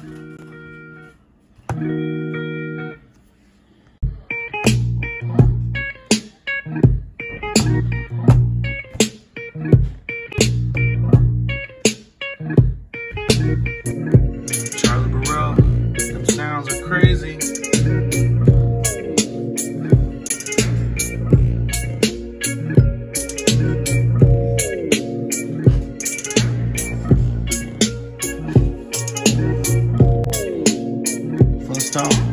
Thank mm -hmm. you. stone.